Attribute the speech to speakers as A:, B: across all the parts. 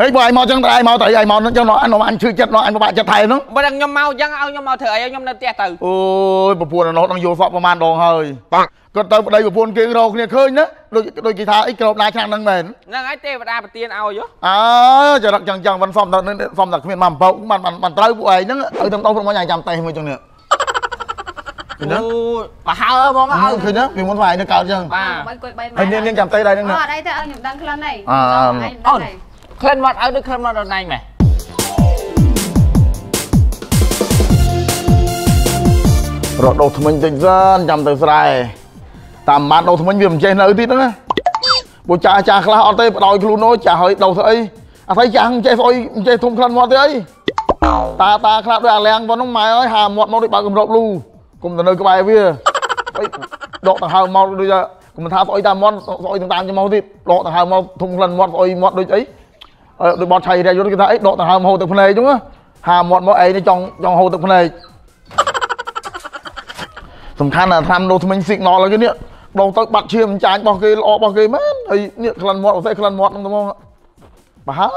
A: ហេបើឯងមកចឹងតែឯងមកតែឯងមកចឹងអញអញឈឺចិត្តអញពិបាកចិត្តថែហ្នឹង
B: បើដល់ខ្ញុំមកអញ្ចឹងឲ្យខ្ញុំមកធ្វើអីឲ្យខ្ញុំនៅផ្ទះទៅ
A: អូយប្រពន្ធណោះនឹងយល់សក់ប្រហែលដងហើយគាត់ទៅប្តីប្រពន្ធគេរកគ្នាឃើញណាដូចដូចគេថាអីក្របណាឆ្នាំហ្នឹងមែន
B: ហ្នឹងហើយទេវតាប្រទានឲ្យហ៎
A: អើចរិតចឹងចឹងមិនសមតែសមតែគ្មានមកអំពើបានបានត្រូវពួកឯងហ្នឹងឲ្យទៅដល់ព្រមអញចាំតេះមួយចឹងនេះឃើញទេ
B: អូប្រហើហ្មង
A: អើ
B: ឲ្យ
A: ឃើញទេពីមុនវាឯងនៅកើតចឹង
B: បាទ
C: បីគួយបីម៉ែ
A: ហើយនាងនាងចាំតេះដែរហ្នឹង
C: អត់អីទេឲ្យខ្ញុំដឹងខ្លឹមនេះ
A: អើ
B: អូន ក្លិនមកឲ្យដូចក្លិនមកដល់ណៃម៉េះ
A: រកដោថ្មិញតិចសិនចាំទៅស្រែតាមបានដោថ្មិញវាមិនចេះនៅទៀតហ្នឹងណាពូចាស់ចាស់ខ្លះអត់ទេបដោយខ្លួននោះចាស់ហើយដោស្អីអាស្អីចាស់មិនចេះស្អុយមិនចេះធំក្លិនមាត់ទេអីតាតាខ្លះដូចអាលាំងប៉ុណ្ណឹងម៉ែអើយហាមាត់មកដូចបើកកម្របលូគុំទៅនៅក្បែរវាអីដកដង្ហើមមកដូចថាគុំថាស្អុយតាមមាត់ស្អុយតាមចំមកទៀតដកដង្ហើមមកធំក្លិនមាត់ស្អុយមាត់ដូចអីអឺ ដូចបត់ឆៃរែកយន្តគេថាអីដកដង្ហើមហូរទឹកភ្នែកអញ្ចឹងហាមាត់មកឯងចង់ចង់ហូរទឹកភ្នែកសំខាន់ណាស់តាមដូរថ្មិញ signal ហើយគេនេះដូរទៅបាត់ឈាមចាញ់របស់គេល្អរបស់គេមែនហើយនេះក្លិនមាត់អត់ទេក្លិនមាត់ហ្នឹងទៅមកបើហើ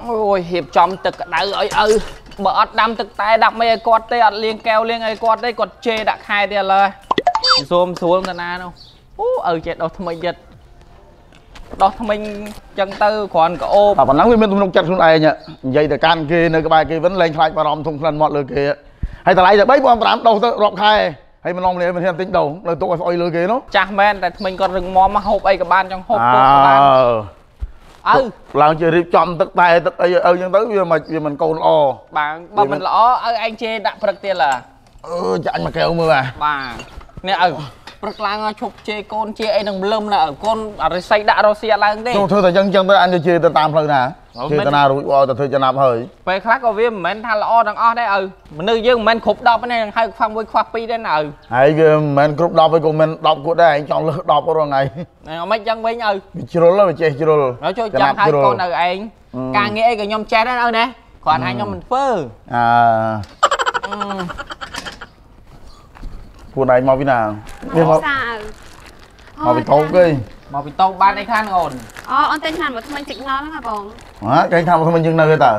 B: អូយហៀបចំទឹកក្តៅឲ្យឪបើអត់ដាំទឹកតែដាក់មិនឲ្យគាត់ទេអត់លាងកែវលាងឲ្យគាត់ទេគាត់ជេរដាក់ខែទៀតឥឡូវស៊ូមស្រួលតាណានោះ អូឪចេះដោះថ្មិញទៀតដោះថ្មិញចឹងទៅគ្រាន់កោប
A: តែប៉ុណ្ណឹងវាមានទំនុកចិត្តខ្លួនឯងនិយាយទៅកាន់គេនៅក្បែរគេវិញលែងខ្លាចបារម្ភធំក្លិនមាត់លើគេហើយតម្លៃតែ3 5ដូរទៅរាប់ខែហើយម្ដងម្នាក់មិនហ៊ានទិញដូរនៅទុកឲ្យស្អុយលើគេនោះ
B: ចាស់មែនតែថ្មិញគាត់រឹងមាំមកហូបអីក៏បានចង់ហូបពុកក៏បានឪ
A: ឡើងជារៀបចំទឹកតែទឹកអីឲ្យអញ្ចឹងទៅវាមិនវាមិនកូនល្អ
B: បាទបើមិនល្អឪឯងជេរដាក់ព្រឹកទៀតឡា
A: អឺចាញ់មកកែវមើលអា
B: បាទនេះឪ ព្រឹកឡើងឈប់ជេរកូនជេរអីនឹងលឹមណាឪកូនអរិស័យដាក់រសៀលឡើងទេ
A: នោះធ្វើតែអញ្ចឹងអញ្ចឹងទៅអញទៅជេរទៅតាមផ្លូវណា
B: អូ
A: ជេរ
B: មិន
A: ទៅណារួចអត់ទៅធ្វើចំណាប់ហើយ
B: ពេលខ្លះក៏វាមិនមែនថាល្អទាំងអស់ដែរឪមនុស្សយើងមិនមែនគ្រប់10ទេនឹងហៅខ្វះមួយខ្វះពីរទេណាឪ
A: ហើយវាមិនមែនគ្រប់10ទេក៏មិន10គួតដែរឯងចង់លើស10រាល់ថ្ងៃ
B: អមិនចឹងវិញឪ
A: វាជ្រុលវាចេះជ្រុល
B: ហើយជួយចាំហៅកូនឪឯង
A: អឺ
B: ការងារអីក៏ខ្ញុំចេះដែរឪណាគ្រាន់តែខ្ញុំមិនធ្វើ
A: អើ ពួកឯងមកពីណាវាមក
C: សាអើ
A: មកពីតោកគេ
B: មកពីតោបានអីខ្លះហ្នឹងអូន
C: អូអូនតែឆ្នាំមកថ្មីសិកណល់ហ្នឹងហ៎បង
A: ហ៎គេថាមកមិនយើងនៅទេតើ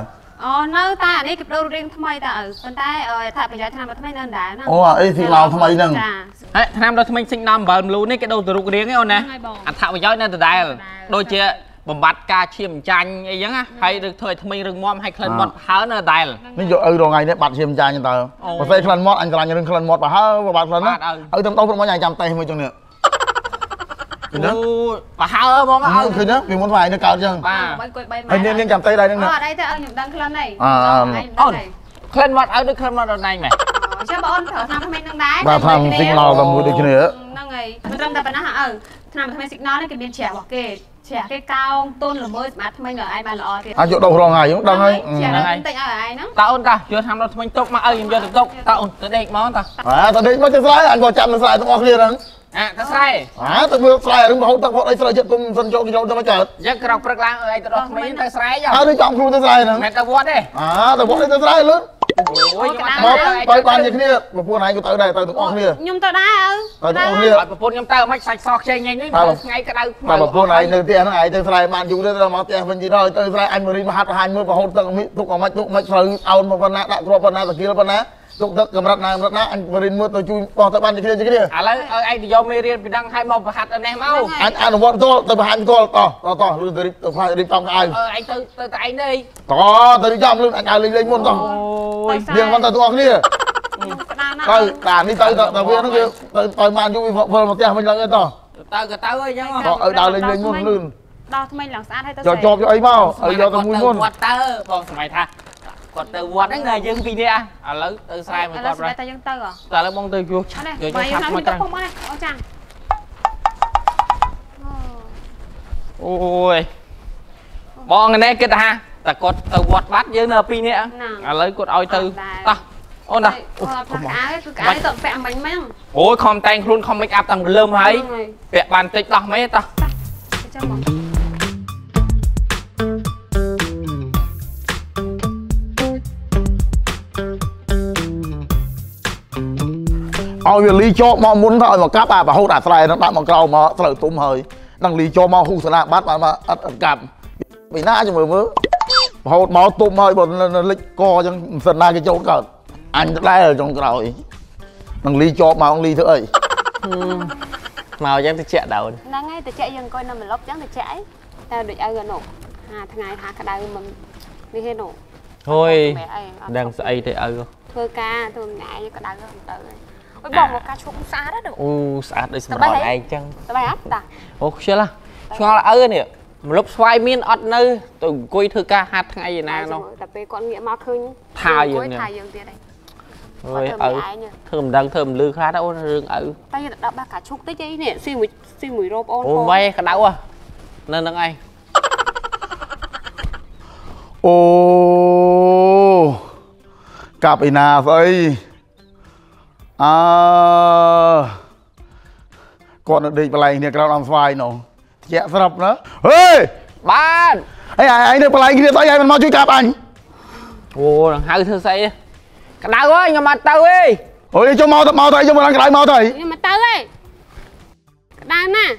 C: អូនៅតែអានេះគេបដូររៀងថ្មីតើឪប៉ុន្តែថាប្រយោជន៍ឆ្នាំមកថ្មីនៅដែរណា
A: អូអាអីស៊ីឡោថ្មីហ្នឹង
C: ចា
B: ហេឆ្នាំដល់ថ្មីសិញដំអំបិលមលូនេះគេដូរទៅរូបរាងឯអូនណា
C: ហ្នឹងហើយបង
B: អត្ថប្រយោជន៍នៅដដែលដូចជា បំបត្តិការឈាមចាញ់អីចឹងណាហើយឬធ្វើឲ្យថ្មីរឹងមាំហើយក្លិនមាត់ហើនៅដដែល
A: នេះយកឪរងថ្ងៃនេះបាត់ឈាមចាញ់តើ
B: អូ
A: បើស្អីក្លិនមាត់អញឆ្លាញ់រឿងក្លិនមាត់បើហើបាត់ក្លិនណា
B: បាត់ហើយ
A: ឪទៅដោះព្រមអញចាំតេះមួយចឹងនេះឃើញទេ
B: អូប្រហើហ្មង
A: អើ
B: ឲ្យ
A: ឃើញទេពីមុនវាឯងនៅកើតចឹង
B: បាទ
C: បីគួយបីម៉ែ
A: ហើយនាងនាងចាំតេះដែរហ្នឹង
C: អ
A: ណា
C: ត់អីទេឲ្យខ្ញុំដឹងខ្លឹមនេះ
A: អើ
B: អូនក្លិនមាត់ឲ្យដូចក្លិនមាត់ដល់ណៃម៉េះ
C: ចាំបងអូនប្រើឆ្នាំថ្មីនឹងដែរ
A: បាទថា signal តែមួយដូចគ្នា
C: ហ្នឹងហើយ មិនត្រឹមតែប៉ុណ្ណោះអើឆ្នាំថ្មី signal នេះគេមានជ្រះរបស់គេជ្រះគេកោងទុនល្មើសម្រាប់ថ្មីដល់ឯងបានល្អទៀត
A: អាចយកដោះរងថ្ងៃហ្នឹងដឹងហើយ
C: ជ្រះដល់តិចឲ្យឯងហ្នឹង
B: តើអូនតាយកឆ្នាំដល់ថ្មីទុកមកឲ្យខ្ញុំយកទៅទុកតើអូនទៅដេកមកតា
A: អើតើដេកមកទៅស្រែអញក៏ចាំនៅស្រែទាំងអស់គ្នាហ្នឹង
B: អាទៅស្រែ
A: អើទៅមើលស្រែរឿងរហូតទឹកផុតអីស្រែចិត្តគុំសិនចូលចូលទៅមកកើត
B: យើងក្រោកព្រឹកឡើងឲ្យទៅដល់ថ្មីទៅស្រែចុះ
A: អើទៅចំខ្លួនទៅស្រែហ្នឹង
B: មិនទៅវត្តទេ
A: អើទៅវត្តទៅស្រែលឿន
B: អូយខ្ញុំអត់
A: មកទៅ
B: ទៅ
A: បានជាគ្នាប្រពន្ធឯងក៏ទៅដែរទៅទាំងអស់គ្នា
C: ខ្ញុំទៅដែរអើ
A: ទៅទាំងអស់គ្នា
B: ឲ្យប្រពន្ធខ្ញុំទៅមិនសាច់សខ្ចីញ៉ៃនេះថ្ងៃក្តៅ
A: តែប្រពន្ធឯងនៅផ្ទះហ្នឹងឯងទៅស្រែបានយូរទេទៅមកផ្ទះវិញទៀតហើយទៅស្រែអញមករីមកហាត់បង្ហាញមើលរហូតទឹកទុកអមិនទុកមិនស្រូវអោនមកប៉ុណ្ណាដាក់គ្រាប់ប៉ុណ្ណាតាគៀលប៉ុណ្ណា ទុកទឹកកម្រិតណាកម្រិតណាអញមករីមើលទៅជួយបោះទៅបានជាគ្នាជាគ្នា
B: ឥឡូវឲ្យឯងទៅយកមេរៀនពីដឹងឲ្យមកប្រហាត់នេះមក
A: អញអនុវត្តផ្ទាល់ទៅបង្ហាញផ្ទាល់តោះតោះតោះលឿនទៅរីបទៅផ្លាយរីបចំកៅ
B: អឺឯងទៅទៅតែឯងទេ
A: តោះទៅរីបចំលឿនអញឲ្យលេងលេងមុនតោះ
B: អូយ
A: យើងមិនទៅទាំងអស់គ្នា
C: ខ្ញុំក្តារណា
A: ទៅតានេះទៅទៅវាហ្នឹងវាទៅទៅបានយូរវាវិលមកផ្ទះវិញឡើងទៅតោះ
B: ទៅក៏ទៅអីចឹង
A: តោះឲ្យដើរលេងលេងមុនលឿន
C: ដោះថ្មីឡើងស្អាតហើយទៅ
A: យកជាប់យកអីមកឲ្យយកទៅមួយមុន
B: វត្តទៅបងសម័យថា គាត់ទៅវត្តហ្នឹងណាយើងពីរនាក់ឥឡូវទៅស្រែមួយ
C: ឥ
B: គាត់
C: ឡូវ
B: ប្រ
C: តែយើងទៅហ៎
B: តែឥឡូវបងទៅយកឆា
C: អត់ទេ
B: យក
C: បើ
B: ឆា
C: យើង
B: ប់
C: ណា
B: មក
C: ទៅ
B: ទៅ
C: ពុកមកនេះអូចាំ
B: អូយបងនេះគិតថាតែគាត់ទៅវត្តបាត់យើងនៅពីរនាក់ឥឡូវគាត់ឲ្យទៅតោះអូនតា
C: អូផាក់អាវគឺកៅទៅពាក់មិញហ្នឹង
B: អូយខំតែងខ្លួនខំ make up តាំងលើមហើយពាក់បានតិចដោះមែនតោះ
C: ចាំបង
A: ឲ្យវាលីចោកមកមុនទៅឲ្យមកកាប់អាប្រហូតអាស្រែហ្នឹងដាក់មកក្រោមមកស្រូវទុំហើយនឹងលីចូលមកហ៊ូសាលាបាត់បានមកអត់អត់កាប់ពីណាចាំមើលមើលរហូតមកទុំហើយបើលិចកអញ្ចឹងមិនសិនណាគេចូលកើតអញដែរចុងក្រោយនឹងលីជាប់មកលីធ្វើអី
B: មកយ៉ាងទៅជាក់ដោន
C: ហ្នឹងហើយតិចយើងអង្គុយនៅម្លប់ចឹងតិចអីតែដូចឲ្យនោះហាថ្ងៃហាក្តៅមិននេះទេនោះ
B: ហួយ
C: ម៉ែអីអត់
B: ដឹងស្អីទេឪ
C: ធ្វើការធ្វើម្នាក់ឯងក្តៅទៅទៅហើយ អុយបងមកការឈប់ស្អាតណាស់
B: អូស្អាតដូចសម្ទៅរ
C: បី
B: ល់
C: ហី
B: ឯងចឹង
C: តើបាយអត់តា
B: អូខ្ជិលហ៎ឆ្ងល់ឪនេះម្លប់ស្វាយមានអត់នៅទៅអង្គុយធ្វើការហាត់ថ្ងៃឯណានោះ
C: តែពេលគាត់ងាកមកឃើញ
B: ថាយើងនេះ
C: ថាយើងទៀតហើយ
B: ហួយ
C: ធ្វើ
B: ឪ
C: ម្នាក់ឯង
B: ធ្វើមិនដឹងធ្វើមិនលឺខ្លះដែរអូនរឿងឪ
C: តែយើងដាក់បាសការឈប់តិចអីនេះស៊ីមួយស៊ីមួយរោបអូន
B: អូវ៉ៃក្តៅហ៎នៅនឹងឯង
A: អូកាប់ឯណាស្អី អើគាត់នៅដេកបលែងគ្នាក្រោកដល់ស្វាយនោះជាក់ស្រាប់ណាហេ
B: បាន
A: អីឯងនៅបលែងគ្នាស្អីឯងមិនមកជួយកាប់អញ
B: អូនឹងហៅធ្វើស្អីក្តៅហើយខ្ញុំអត់ទៅទេ
A: អូយចុះមកទៅមកទៅអីចុះមកឡើងក្រៅមកទៅអី
C: ខ្ញុំមកទៅហើយក្តៅណាស់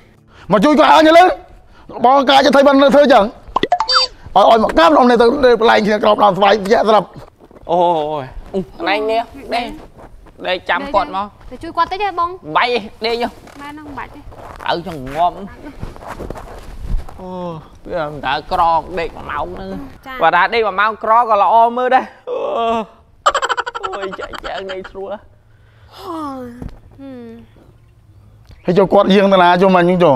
A: មកជួយគាត់អញលើបងកាចទៅបានធ្វើចឹងឲ្យឲ្យមកកាប់នំនេះទៅបលែងគ្នាក្រោកដល់ស្វាយជាក់ស្រាប់
B: អូយអ៊ុណៃនេះដេក ដេកចាំគាត់មក
C: ទៅជួយគាត់តិចទេបង
B: បាយដេកចុះ
C: បានហ្នឹងមិនបាច់ទេ
B: ទៅចង្ងំអូវាមិនតើក្រកដេកមួយម៉ោងហ្នឹងបើថាដេកមួយម៉ោងក្រក៏ល្អមើលដែរអូអូយចាក់ចាក់នេះស្រួល
C: ហឺ
A: ហើយចុះគាត់យាងទៅណាចុះមកញឹងចុះ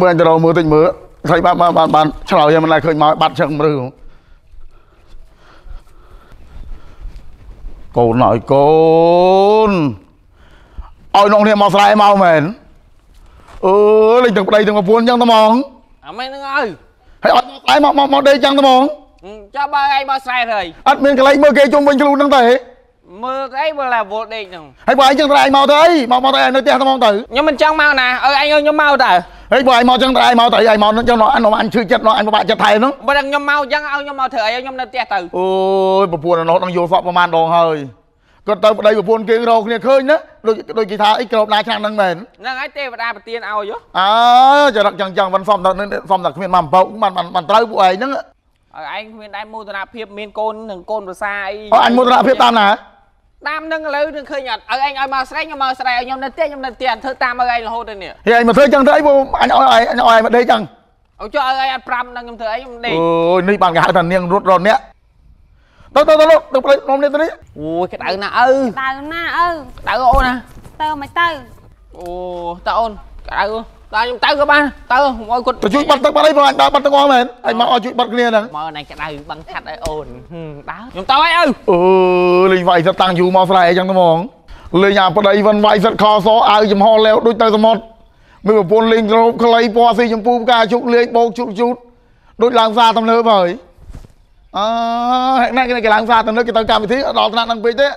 A: មើលអញទៅរកមើលតិចមើលស្អីបានបានបានបានឆ្លោយមិនដែរឃើញមកបាត់ជឹងមឺ កូនអើយកូនឲ្យនងនេះមកស្រែមកមែនអឺលេងទាំងប្តីទាំងប្រពន្ធចឹងតែហ្មង
B: អាមិនហ្នឹងហើយ
A: ហើយឲ្យមកស្រែមកមកមកដេកចឹងតែហ្មង
B: ចាំបើឯងមកស្រែទៅហើយ
A: អត់មានកន្លែងមើលគេជុំវិញខ្លួនហ្នឹងទេ
B: មើលអីមើលឡាវល់ដេកហ្នឹង
A: ហើយបើឯងចឹងតែឯងមកទៅអីមកមកទៅឯងនៅផ្ទះតែហ្មងទៅ
B: ខ្ញុំមិនចង់មកណាអើឯងឲ្យខ្ញុំមកតើ
A: ហើយបើឯងមកចឹងតែឯងមកទៅឯងមកចឹងអញអញឈឺចិត្តអញពិបាកចិត្តថែហ្នឹង
B: បើដឹងខ្ញុំមកអញ្ចឹងឲ្យខ្ញុំមកធ្វើអីឲ្យខ្ញុំនៅផ្ទះទៅ
A: អូយប្រពន្ធនោះនឹងយល់សក់ប្រហែលដងហើយគាត់ទៅប្តីប្រពន្ធគេរកគ្នាឃើញណាដូចដូចគេថាអីក្របណាឆ្នាំហ្នឹងមែន
B: ហ្នឹងហើយទេវតាប្រទានឲ្យហ៎
A: អើចរិតចឹងចឹងមិនសមតែសមតែគ្មានមកបោកមិនមិនមិនត្រូវពួកឯងហ្នឹង
B: ឲ្យឯងគ្មានដែរមោទនភាពមានកូននិងកូនប្រសាអី
A: អើអញមោទនភាពតាមណា
B: តាមនឹងឥឡូវនឹងឃើញអត់ឲ្យឯងឲ្យមកស្រែខ្ញុំមកស្រែឲ្យខ្ញុំនៅផ្ទះខ្ញុំនៅផ្ទះធ្វើតាមឲ្យឯងរហូតទៅនេះ
A: ហេឯងមកធ្វើចឹងទៅអីពួកអញឲ្យអញឲ្យឯងមកដេកចឹង
B: ឲ្យចុះឲ្យឯងអត់ប្រាំនឹងខ្ញុំធ្វើអីខ្ញុំដេក
A: អូយនេះបានគេហៅថានាងរត់រត់អ្នកទៅទៅទៅទៅប្តីនំនេះទៅនេះ
B: អូយក្តៅណាស់ឪ
C: ដៅណាអើ
B: ក្តៅអូនណា
C: ទៅមិនទៅ
B: អូតើអូនក្តៅ តើខ្ញុំទៅក៏បានទៅឲ្យគាត់
A: ទៅជួយបាត់ទឹកបាត់អីបងអញដើរបាត់ទឹកអស់មែនអញមកឲ្យជួយបាត់គ្នាហ្នឹង
B: មកណៃក្តៅបឹងខាត់ឲ្យអូនហឹមដើរខ្ញុំទៅឲ្យឪ
A: អឺលេងវាយសិតតាំងយូរមកស្រែអីចឹងទៅហ្មងលេងអាប្តីវិនវាយសិតខសអាវចំហលាវដូចទៅសមុទ្រមានប្រពន្ធលេងរោបខ្លីពណ៌ស៊ីចម្ពូផ្កាជុកលេងបោកជុកជូតដូចឡើងផ្សារទំនើបហើយអឺហេតុណាគេគេឡើងផ្សារទំនើបគេទៅកម្មវិធីអត់ដល់ថ្នាក់ហ្នឹងពេកទេ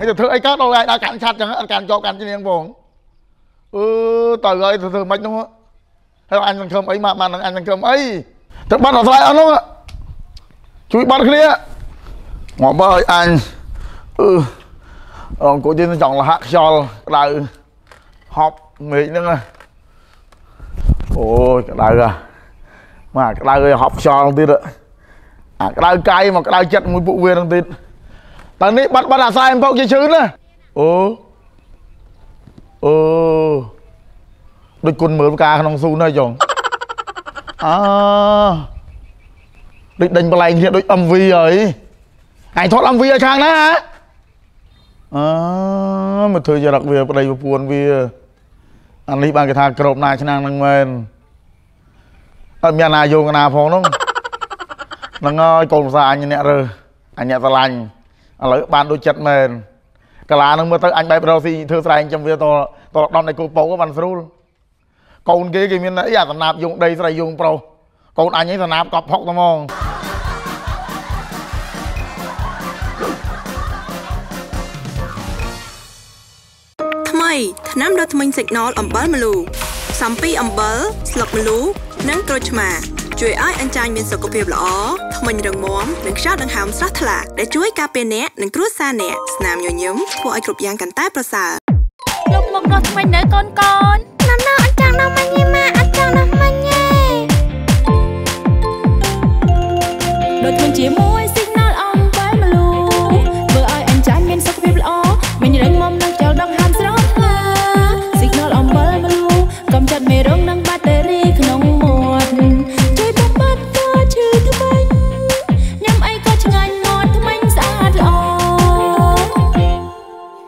A: គេទៅធ្វើអីកើតដល់ឯងដល់កាន់ឆាត់ចឹងអត់កាន់ជាប់កាន់ជាងបងអឺ ទៅហើយទៅធ្វើមិននោះហើយអញសង្ឃឹមអីមកមកនឹងអញសង្ឃឹមអីទៅបាត់ដល់ស្រ័យអស់នោះជួយបាត់គ្នាមកបើឲ្យអញអឺអងគូជិនចង់លហាក់ខ្យល់ក្តៅហប់មេឃហ្នឹងណាអូយក្តៅហ่ะមកក្តៅឲ្យហប់ខ្យល់ទៀតអាក្តៅកាយមកក្តៅចិត្តមួយពួកវាហ្នឹងទៀតតើនេះបាត់បាត់អាស្រ័យអំពកជាឈឺណាអូអូ ដូចគុណមើលផ្កាក្នុងស៊ូនហើយចុងអើដូចដេញបលែងគ្នាដូច MV ហើយឯងថត MV ឲ្យខាងណាហ៎អើមកធ្វើចរិតវាប្តីប្រពន្ធវាអានេះបានគេថាក្របណាឆ្នាំងហ្នឹងមែនអត់មានណាយកណាផងនោះហ្នឹងហើយកូនភាសាអញអ្នករើសអញអ្នកស្រឡាញ់ឥឡូវបានដូចចិត្តមែនកាឡាហ្នឹងមើលទៅអញបែបរស់ស៊ីធ្វើស្រែងចាំវាតតដំនៃគូពងបានស្រួល កូនគេគេមានអីអាតំណាបយងដីស្រីយងប្រុសកូនអញឯងតំណាបកប់ផុកតែហ្មង
D: ថ្មីថ្នាំដុសធ្មេញសិកណលអំបិលម្លូផ្សំពីអំបិលស្លឹកម្លូនិងក្រូចឆ្មាជួយឲ្យអញ្ចាញមានសុខភាពល្អធ្មេញរឹងមាំនិងខ្យល់ដង្ហើមស្រស់ថ្លាដែលជួយការពារអ្នកនិងគ្រួសារអ្នកស្នាមញញឹមធ្វើឲ្យគ្រប់យ៉ាងកាន់តែប្រសើរ
E: លោកមកដោះថ្មីនៅកូនកូន ជាមួយ